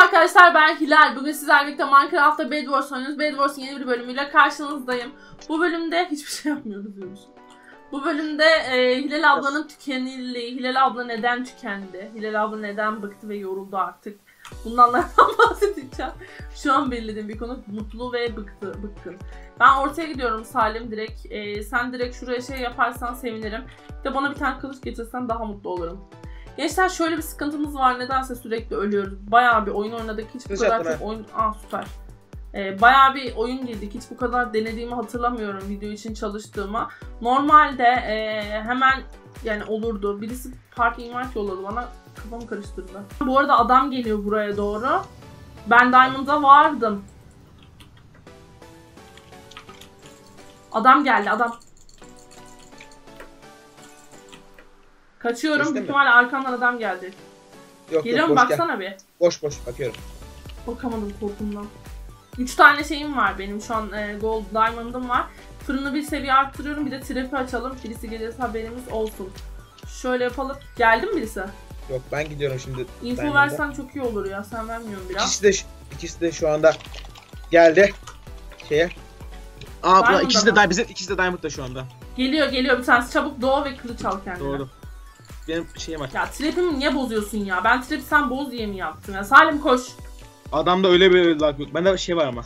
arkadaşlar ben Hilal. Bugün sizlerle birlikte Minecraft'ta Bed Wars oynuyoruz. Bed yeni bir bölümüyle karşınızdayım. Bu bölümde hiçbir şey yapmıyoruz diyormuş. Bu bölümde e, Hilal ablanın tükenilliği, Hilal abla neden tükendi, Hilal abla neden bıktı ve yoruldu artık. Bunlardan bahsedeceğim. Şu an belirlediğim bir konu mutlu ve bıktı, bıkkın. Ben ortaya gidiyorum Salim direkt. E, sen direkt şuraya şey yaparsan sevinirim. Bir de bana bir tane kılıç getirsen daha mutlu olurum. Gençler şöyle bir sıkıntımız var. Nedense sürekli ölüyoruz. Bayağı bir oyun oynadık. Hiç bu kadar çok oyun... Aa süper. Ee, bayağı bir oyun girdik. Hiç bu kadar denediğimi hatırlamıyorum video için çalıştığıma. Normalde e, hemen yani olurdu. Birisi park invite yolladı bana. Kafamı karıştırdı. Bu arada adam geliyor buraya doğru. Ben Diamond'a vardım. Adam geldi adam. Kaçıyorum. Büyük mi? ihtimalle arkamdan adam geldi. Yok Geliyor yok boş gel. baksana bir. Boş boş bakıyorum. Bakamadım korkumdan. 3 tane şeyim var benim şu an e, gold diamond'ım var. Fırını bir seviye arttırıyorum bir de trap'i açalım. Birisi gelirse haberimiz olsun. Şöyle yapalım. Geldi mi birisi? Yok ben gidiyorum şimdi. Info Diamond'a. versen çok iyi olur ya. Sen vermiyorsun biraz. İkisi de ikisi de şu anda geldi şeye. Aa bu ikisi de bizim ikisi de Diamond'da şu anda. Geliyor geliyor bir tanesi çabuk doğ ve kılıç al kendine. Doğru. Benim şeyim var. Ya trap'imi niye bozuyorsun ya? Ben trap'i sen boz diye mi yaptım ya? Salim koş. Adamda öyle bir lag yok. Bende şey var ama.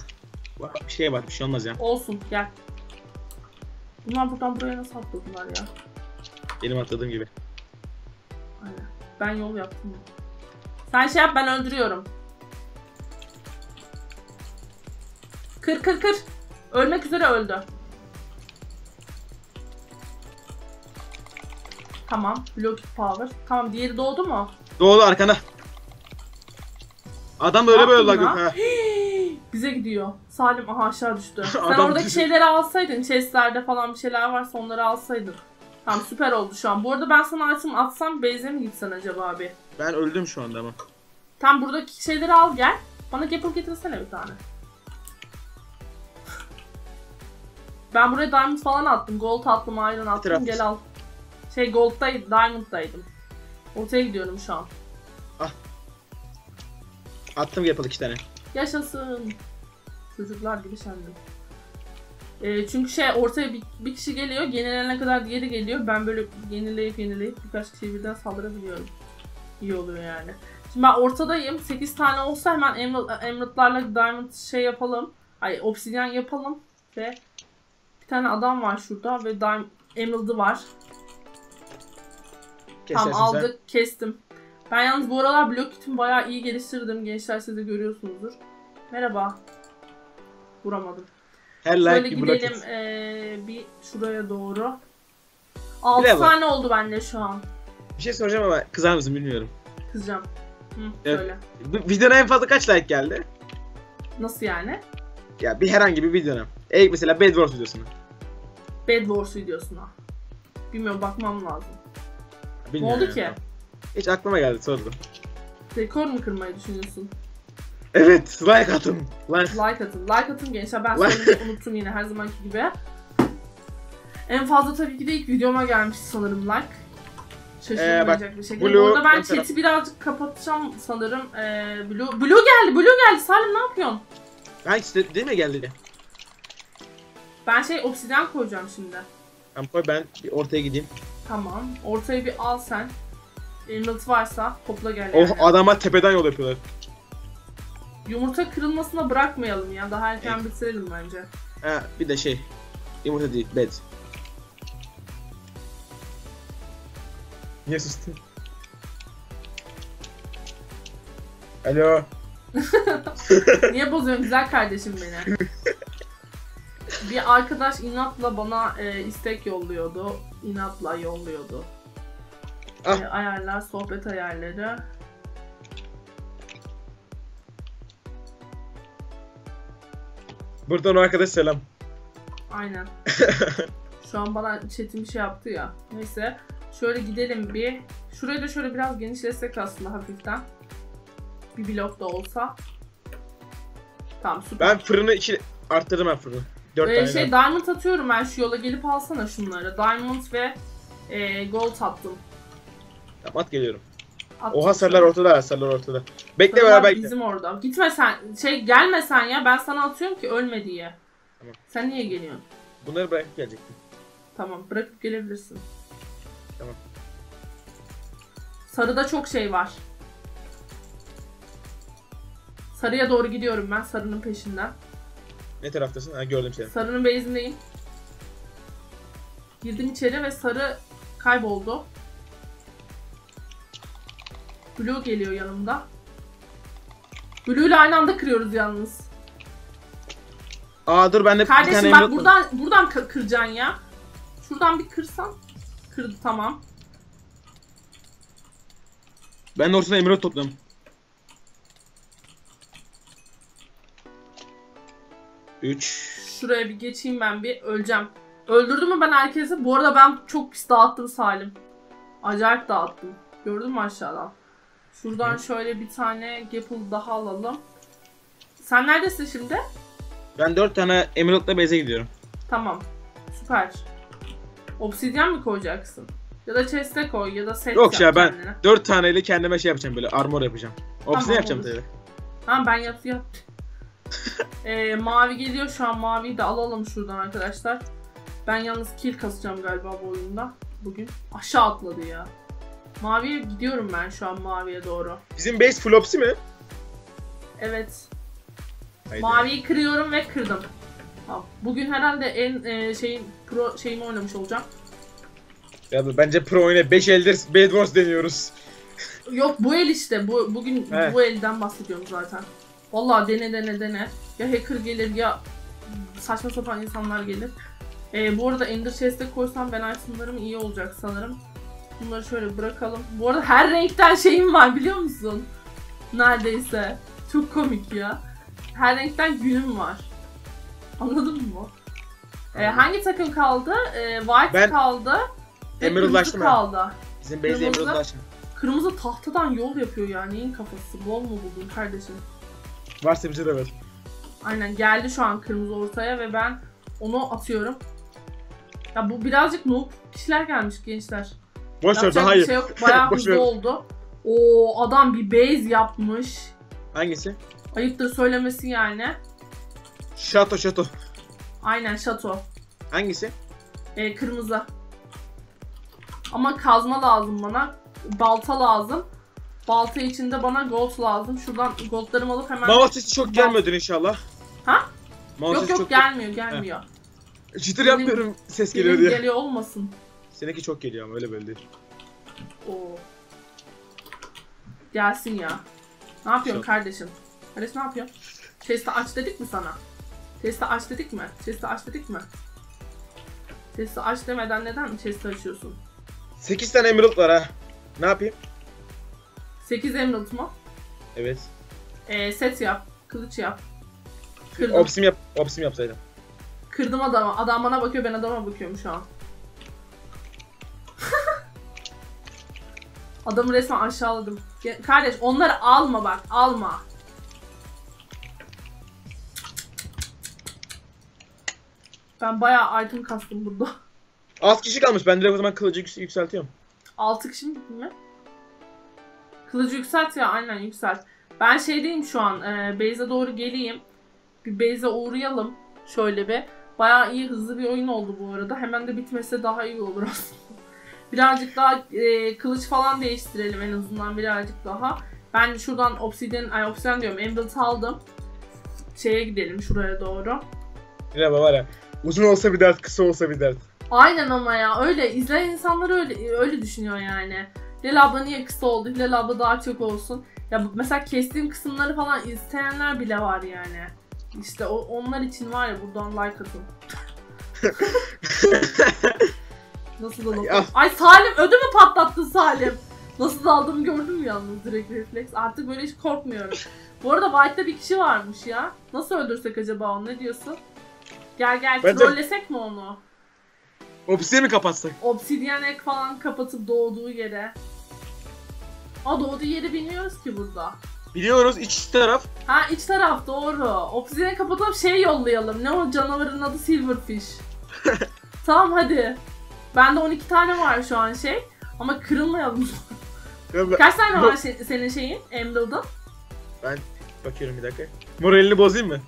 Bak, Bir şey var bir şey olmaz ya. Olsun gel. Bunlar buradan buraya nasıl atladılar ya? Benim atladığım gibi. Aynen. Ben yol yaptım. Sen şey yap ben öldürüyorum. Kır kır kır. Ölmek üzere öldü. Tamam. Block power. Tamam diğeri doğdu mu? Doğru arkana. Adam böyle böyle ha. Bize gidiyor. Salim aha aşağı düştü. Sen Adam oradaki düştü. şeyleri alsaydın. Chestlerde falan bir şeyler varsa onları alsaydın. Tamam süper oldu şu an. Bu arada ben sana item atsam base'e mi gitsen acaba abi? Ben öldüm şu anda ama. Tam buradaki şeyleri al gel. Bana gapple getirsene bir tane. Ben buraya diamond falan attım. Gold attım, iron attım. Gel al. Şey gold'daydım, diamond'daydım. Ortaya gidiyorum şu an. Attım yapalım iki tane. Yaşasın. Çocuklar gibi şendim. Ee, çünkü şey ortaya bir, bir kişi geliyor, yenilene kadar diğeri geliyor. Ben böyle yenileyip yenileyip birkaç kişiye birden saldırabiliyorum. İyi oluyor yani. Şimdi ben ortadayım. 8 tane olsa hemen emerald, emeraldlarla diamond şey yapalım. Ay obsidyen yapalım. Ve bir tane adam var şurada ve diamond, emerald'ı var. Kesersin Tamam sen. aldık, kestim. Ben yalnız bu aralar blok kitimi bayağı iyi geliştirdim. Gençler siz de görüyorsunuzdur. Merhaba. Vuramadım. Her like gidelim eee, bir şuraya doğru. 6 Bile bak. tane oldu bende şu an. Bir şey soracağım ama kızar mısın bilmiyorum. Kızacağım. Hı, Evet. Söyle. Videona en fazla kaç like geldi? Nasıl yani? Ya bir herhangi bir videona. E mesela Bed Wars videosuna. Bed Wars videosuna. Bilmiyorum bakmam lazım. Ne Bilmiyorum oldu ki? ya. Hiç aklıma geldi sordum. Rekor mu kırmayı düşünüyorsun? Evet like atın. Like. Like atın. Like atın gençler. Ben Like- söylemeyi unuttum yine her zamanki gibi. En fazla tabii ki de ilk videoma gelmiş sanırım like. Şaşırmayacak bir şekilde. Blue- Burada ben ön taraf- chat'i birazcık kapatacağım sanırım. Ee, Blue, Blue geldi, Blue geldi. Salim ne yapıyorsun? Hangisi değil mi geldi? Ben şey obsidyen koyacağım şimdi. Tamam koy ben bir ortaya gideyim. Tamam. Ortaya bir al sen. Emerald varsa topla gel Oh yani. adama tepeden yol yapıyorlar. Yumurta kırılmasına bırakmayalım ya. Daha erken bitirelim bence. Ha bir de şey. Yumurta değil bed. Niye sustun? Alo. Niye bozuyorsun güzel kardeşim beni? bir arkadaş inatla bana e, istek yolluyordu. İnatla yolluyordu. Ah. E, ayarlar, sohbet ayarları. Buradan arkadaş selam. Aynen. Şu an bana chat'im şey yaptı ya. Neyse. Şöyle gidelim bir. Şurayı da şöyle biraz genişletsek aslında hafiften. Bir blok da olsa. Tamam süper. Ben fırını iki arttırdım ben fırını. Dört Ee, tane. şey diamond atıyorum ben şu yola gelip alsana şunları. Diamond ve e, gold attım. Tamam at geliyorum. Attım Oha sarılar sana. ortada sarılar ortada. Bekle Sarılar beraber gidelim. Bizim orada. Gitme sen. Şey gelme sen ya. Ben sana atıyorum ki ölme diye. Tamam. Sen niye geliyorsun? Bunları bırakıp gelecektim. Tamam bırakıp gelebilirsin. Tamam. Sarıda çok şey var. Sarıya doğru gidiyorum ben sarının peşinden. Ne taraftasın? Ha, gördüm seni. Sarının base'indeyim. Girdim içeri ve sarı kayboldu. Blue geliyor yanımda. Blue ile aynı anda kırıyoruz yalnız. Aa dur ben de bir tane Kardeşim bak buradan buradan kıracaksın ya. Şuradan bir kırsan. Kırdı tamam. Ben de ortasına emerald topluyorum. 3. Şuraya bir geçeyim ben bir öleceğim. Öldürdüm mü ben herkesi? Bu arada ben çok pis dağıttım Salim. Acayip dağıttım. Gördün mü aşağıdan? Şuradan Hı. şöyle bir tane Gapple daha alalım. Sen neredesin şimdi? Ben 4 tane Emerald'la beze gidiyorum. Tamam. Süper. Obsidyen mi koyacaksın? Ya da chest'e koy ya da set Yok ya ben kendine. 4 taneyle kendime şey yapacağım böyle armor yapacağım. Obsidyen tamam, yapacağım tabii. Tamam ben yap yap. Ee, mavi geliyor şu an maviyi de alalım şuradan arkadaşlar. Ben yalnız kill kasacağım galiba bu oyunda. Bugün. Aşağı atladı ya. Maviye gidiyorum ben şu an maviye doğru. Bizim base full opsi mi? Evet. Haydi. Maviyi kırıyorum ve kırdım. Bugün herhalde en e, şeyin pro şeyimi oynamış olacağım. Ya bence pro oyuna 5 eldir Bed Wars deniyoruz. Yok bu el işte. Bu bugün He. bu elden bahsediyorum zaten. Vallahi dene dene dene. Ya hacker gelir ya saçma sapan insanlar gelir. Ee, bu arada Ender Chest'e koysam ben itemlarım iyi olacak sanırım. Bunları şöyle bırakalım. Bu arada her renkten şeyim var biliyor musun? Neredeyse. Çok komik ya. Her renkten günüm var. Anladın mı? Ee, hangi takım kaldı? Ee, White Ben kaldı. kırmızı ben. kaldı. Bizim base'e Kırmızı. emerald'laştım. Kırmızı tahtadan yol yapıyor ya. Neyin kafası? Bol mu buldun kardeşim? Varsa bize de ver. Aynen geldi şu an kırmızı ortaya ve ben onu atıyorum. Ya bu birazcık noob kişiler gelmiş gençler. Boş ver daha iyi. şey yok. Bayağı Boş hızlı ver. oldu. Oo adam bir base yapmış. Hangisi? Ayıptır söylemesi yani. Şato şato. Aynen şato. Hangisi? Ee, kırmızı. Ama kazma lazım bana. Balta lazım. Balta için de bana gold lazım. Şuradan goldlarımı alıp hemen... Mouse sesi çok gelmiyordur inşallah. Ha? Mouse Yok sesi yok çok gelmiyor gelmiyor. Çıtır Benim- yapmıyorum ses geliyor diye. geliyor olmasın. Seninki çok geliyor ama öyle böyle değil. Oo. Gelsin ya. Ne yapıyorsun Çok. kardeşim? Kardeş ne yapıyorsun? Chest'i aç dedik mi sana? Chest'i aç dedik mi? Chest'i aç dedik mi? Chest'i aç demeden neden chest'i açıyorsun? 8 tane emerald var ha. Ne yapayım? 8 emerald mı? Evet. Ee, set yap. Kılıç yap. Kırdım. Opsim yap, opsim yapsaydım. Kırdım adamı. Adam bana bakıyor ben adama bakıyorum şu an. Adamı resmen aşağıladım. Kardeş onları alma bak alma. Ben bayağı item kastım burada. Az kişi kalmış. Ben direkt o zaman kılıcı yüks- yükseltiyorum. 6 kişi mi mi? Kılıcı yükselt ya aynen yükselt. Ben şeydeyim şu an. E, Beyze doğru geleyim. Bir Beyze uğrayalım. Şöyle bir. Bayağı iyi hızlı bir oyun oldu bu arada. Hemen de bitmese daha iyi olur aslında. birazcık daha e, kılıç falan değiştirelim en azından birazcık daha. Ben şuradan obsidian, ay obsidian diyorum emerald aldım. Şeye gidelim şuraya doğru. Yine var ya. Uzun olsa bir dert, kısa olsa bir dert. Aynen ama ya öyle izleyen insanlar öyle öyle düşünüyor yani. Hilal abla niye kısa oldu? Hilal abla daha çok olsun. Ya mesela kestiğim kısımları falan isteyenler bile var yani. İşte o, onlar için var ya buradan like atın. Nasıl da. Ay Salim ödümü patlattın Salim. Nasıl aldığımı gördün mü yalnız direkt refleks. Artık böyle hiç korkmuyorum. Bu arada White'da bir kişi varmış ya. Nasıl öldürsek acaba onu ne diyorsun? Gel gel Bence- trollesek mi onu? Opsiye mi kapatsak? Obsidyen ek falan kapatıp doğduğu yere. Aa doğduğu yeri bilmiyoruz ki burada. Biliyoruz iç taraf. Ha iç taraf doğru. Obsidyen kapatıp şey yollayalım. Ne o canavarın adı Silverfish. tamam hadi. Bende 12 tane var şu an şey. Ama kırılmayalım. Ya ben- Kaç tane var se- senin şeyin? Emerald'ın? Bakıyorum bir dakika. Moralini bozayım mı?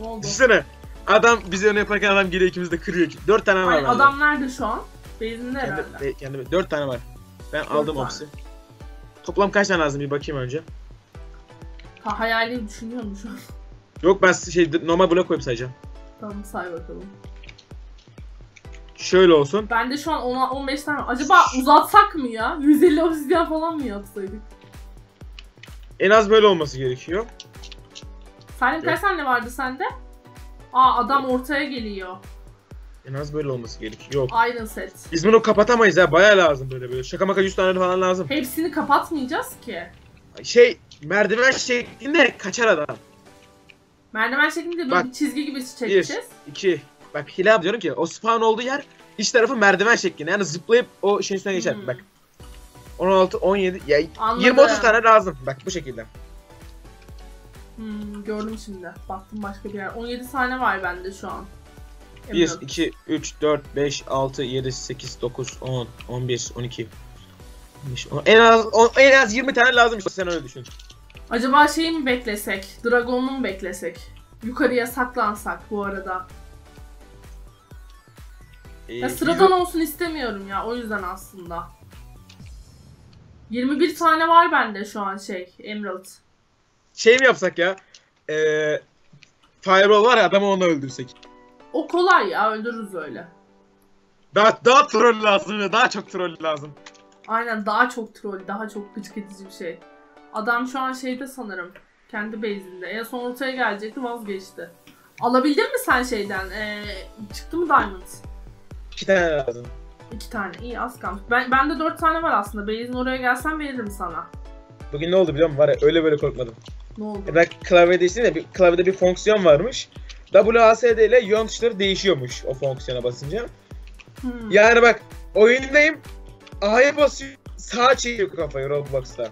Ne oldu? Düşünsene. Adam bizi onu yaparken adam geliyor ikimiz de kırıyor. Dört tane var Ay, bende. adam nerede şu an? Base'inde herhalde. Kendi, kendi, dört tane var. Ben aldım tane. Toplam kaç tane lazım bir bakayım önce. Ha, hayali düşünüyorum şu an. Yok ben şey normal blok koyup sayacağım. Tamam say bakalım. Şöyle olsun. Bende şu an 10 15 tane. Acaba uzatsak mı ya? 150 obsidyen falan mı yapsaydık? En az böyle olması gerekiyor. Senin kaç tane vardı sende? Aa adam ortaya geliyor. En az böyle olması gerekiyor. Yok. Iron set. Biz bunu kapatamayız ya. Bayağı lazım böyle böyle. Şaka maka 100 tane falan lazım. Hepsini kapatmayacağız ki. Şey merdiven şeklinde kaçar adam. Merdiven şeklinde Bak. bir çizgi gibi çekeceğiz. 2. Bak hile diyorum ki o spawn olduğu yer iç tarafı merdiven şeklinde. Yani zıplayıp o şeyin üstüne geçer. Hmm. Bak. 16, 17, ya Anladım. 20-30 tane lazım. Bak bu şekilde. Hmm, gördüm şimdi. Baktım başka bir yer. 17 tane var bende şu an. 1, Emerald. 2, 3, 4, 5, 6, 7, 8, 9, 10, 11, 12. 15, 10. En az on- en az 20 tane lazım işte sen öyle düşün. Acaba şeyi mi beklesek? Dragon'u mu beklesek? Yukarıya saklansak bu arada. Ee, Ya sıradan olsun istemiyorum ya o yüzden aslında. 21 tane var bende şu an şey Emerald. şey mi yapsak ya? Ee, Fireball var ya adamı onu öldürsek. O kolay ya öldürürüz öyle. Daha daha troll lazım ya daha çok troll lazım. Aynen daha çok troll, daha çok gıcık edici bir şey. Adam şu an şeyde sanırım. Kendi base'inde. En son ortaya gelecekti vazgeçti. Alabildin mi sen şeyden? Ee, çıktı mı Diamond? 2 tane lazım. İki tane. İyi az kalmış. Ben, bende dört tane var aslında. Base'in oraya gelsen veririm sana. Bugün ne oldu biliyor musun? Var ya öyle böyle korkmadım. Ne oldu? E ben klavye değiştim de bir, klavyede bir fonksiyon varmış. WASD ile yön tuşları değişiyormuş o fonksiyona basınca. Hmm. Yani bak oyundayım. A'ya basıyor sağa çekiyor kafayı Roblox'ta.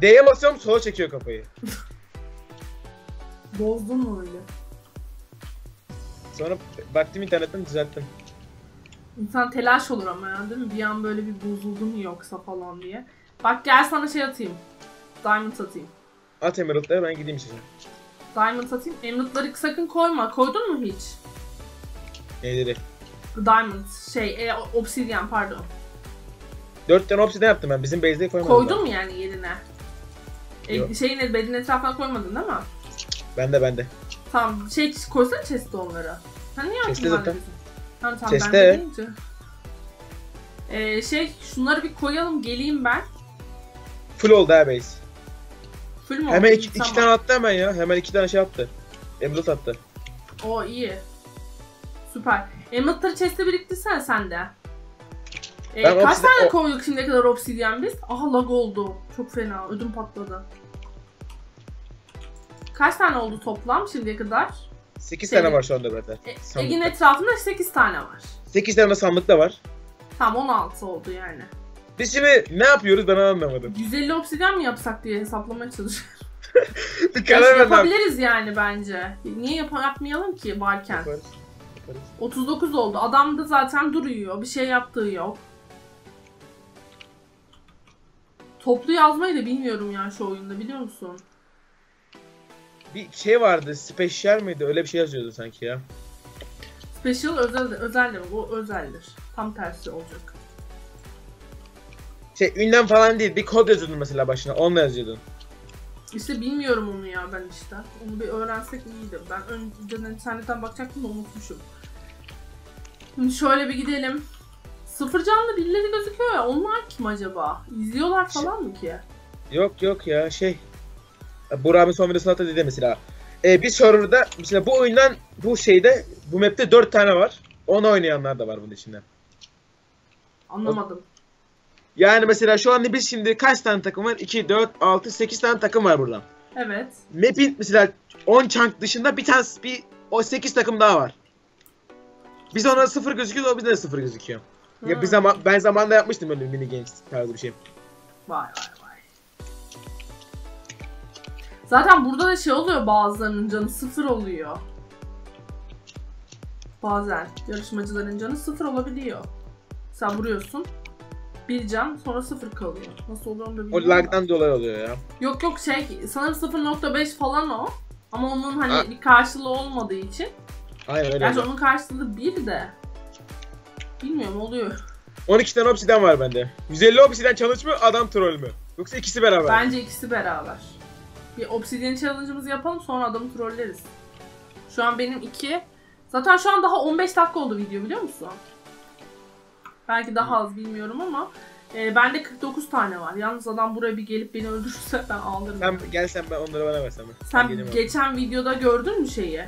D'ye basıyorum sola çekiyor kafayı. Bozdun mu öyle? Sonra baktım internetten düzelttim. İnsan telaş olur ama ya değil mi? Bir an böyle bir bozuldu mu yoksa falan diye. Bak gel sana şey atayım. Diamond atayım. At Emerald'ları ben gideyim size. Diamond atayım. Emerald'ları sakın koyma. Koydun mu hiç? Neyleri? Diamond. Şey, e, obsidian pardon. Dört tane obsidian yaptım ben. Bizim base'de koymadım. Koydun mu yani yerine? E, Yok. şeyin bedin etrafına koymadın değil mi? Ben de ben de. Tamam şey koysana chest'e onları. Sen niye aklına zaten. Tamam tamam Chest'te. ben de deyince. Ee, şey şunları bir koyalım geleyim ben. Full oldu ha base. Full mü Hemen iki, iki tane attı hemen ya. Hemen iki tane şey attı. Emerald attı. O iyi. Süper. Emerald'ları chest'e biriktirsene sen de. Ee, Ben kaç obsidi- tane o- koyduk şimdiye kadar obsidyen biz? Aha lag oldu. Çok fena. Ödüm patladı. Kaç tane oldu toplam şimdiye kadar? 8 Senin- tane var şu anda bende. E, Sandıkta. Ege'nin etrafında 8 tane var. 8 tane de sandıkta var. Tamam 16 oldu yani. Biz şimdi ne yapıyoruz ben anlamadım. 150 obsidyen mi yapsak diye hesaplamaya çalışıyorum. Karar lan. yapabiliriz yani bence. Niye yap yapmayalım ki varken? Yaparız. Yaparız. 39 oldu. Adam da zaten duruyor. Bir şey yaptığı yok. Toplu yazmayı da bilmiyorum ya şu oyunda biliyor musun? Bir şey vardı. Special mıydı? Öyle bir şey yazıyordu sanki ya. Special özel özel de mi? Bu özeldir. Tam tersi olacak. Şey ünlem falan değil. Bir kod yazıyordun mesela başına. Onunla yazıyordun. İşte bilmiyorum onu ya ben işte. Onu bir öğrensek iyiydi. Ben önceden internetten bakacaktım da unutmuşum. Şimdi şöyle bir gidelim. Sıfır canlı birileri gözüküyor ya. Onlar kim acaba? İzliyorlar falan mı ki? Yok yok ya şey. Burak abi son videosunda da dedi mesela. Ee, bir serverda mesela bu oyundan bu şeyde bu map'te 4 tane var. Onu oynayanlar da var bunun içinde. Anlamadım. Yani mesela şu anda biz şimdi kaç tane takım var? 2, 4, 6, 8 tane takım var buradan. Evet. Map'in mesela 10 chunk dışında bir tane bir o 8 takım daha var. Biz ona sıfır gözüküyor, o bizde de sıfır gözüküyor. Ya Hı. bir zaman ben zamanında yapmıştım öyle mini games tarzı bir şey. Vay vay vay. Zaten burada da şey oluyor bazılarının canı sıfır oluyor. Bazen yarışmacıların canı sıfır olabiliyor. Sen vuruyorsun. Bir can sonra sıfır kalıyor. Nasıl oluyor onu da O bilmiyorum. da. lagdan dolayı oluyor ya. Yok yok şey sanırım 0.5 falan o. Ama onun hani Ha. bir karşılığı olmadığı için. Aynen öyle. Gerçi onun karşılığı bir de. Bilmiyorum oluyor. 12 tane obsiden var bende. 150 obsiden challenge mı adam troll mü? Yoksa ikisi beraber. Bence ikisi beraber. Bir obsidian challenge'ımızı yapalım sonra adamı trolleriz. Şu an benim iki. Zaten şu an daha 15 dakika oldu video biliyor musun? Belki daha az bilmiyorum ama e, bende 49 tane var. Yalnız adam buraya bir gelip beni öldürürse ben ağlarım. Sen gelsen ben onları bana versen. Sen geleyim geçen videoda gördün mü şeyi? Ha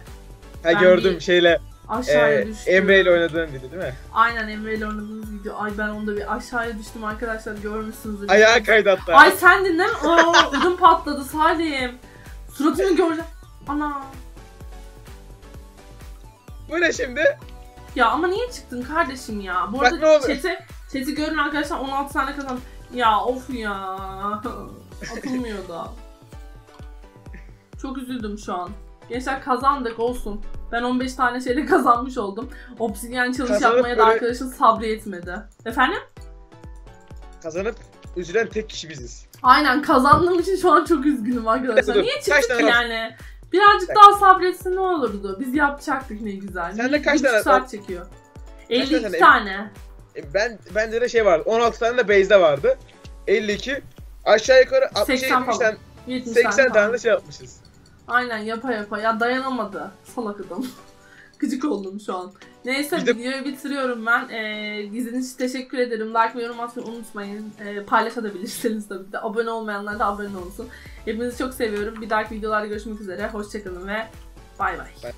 ben gördüm bir- şeyle Aşağıya e, düştüm. Emre ile oynadığın video değil mi? Aynen Emre ile oynadığımız video. Ay ben onda bir aşağıya düştüm arkadaşlar görmüşsünüzdür. Ayağa kaydı hatta. Ay sendin değil mi? Aa, ödüm patladı Salim. Suratını göreceğim. Ana. Bu ne şimdi? Ya ama niye çıktın kardeşim ya? Bu Bak arada chat'i, chat'i görün arkadaşlar 16 tane kazan. Ya of ya. Atılmıyor da. Çok üzüldüm şu an. Gençler kazandık olsun. Ben 15 tane şeyle kazanmış oldum. Obsidian challenge Kazanıp yapmaya da arkadaşın sabrı yetmedi. Efendim? Kazanıp üzülen tek kişi biziz. Aynen kazandığım için şu an çok üzgünüm arkadaşlar. Niye çıktık yani? Birazcık daha sabretsin ne olurdu? Biz yapacaktık ne güzel. Sende kaç tane- saat çekiyor. 52 tane- tane. E, Ben bende de şey vardı. 16 tane de base'de vardı. 52 aşağı yukarı 60 80 70 falan. tane 70 80 tane falan. de şey yapmışız. Aynen yapa yapa. Ya dayanamadı. Salak adam. Gıcık oldum şu an. Neyse Bir de- videoyu bitiriyorum ben. Ee, izlediğiniz için teşekkür ederim. Like ve yorum atmayı unutmayın. Ee, paylaşabilirsiniz tabii ki de. Abone olmayanlar da abone olsun. Hepinizi çok seviyorum. Bir dahaki videolarda görüşmek üzere. Hoşçakalın ve bay bay.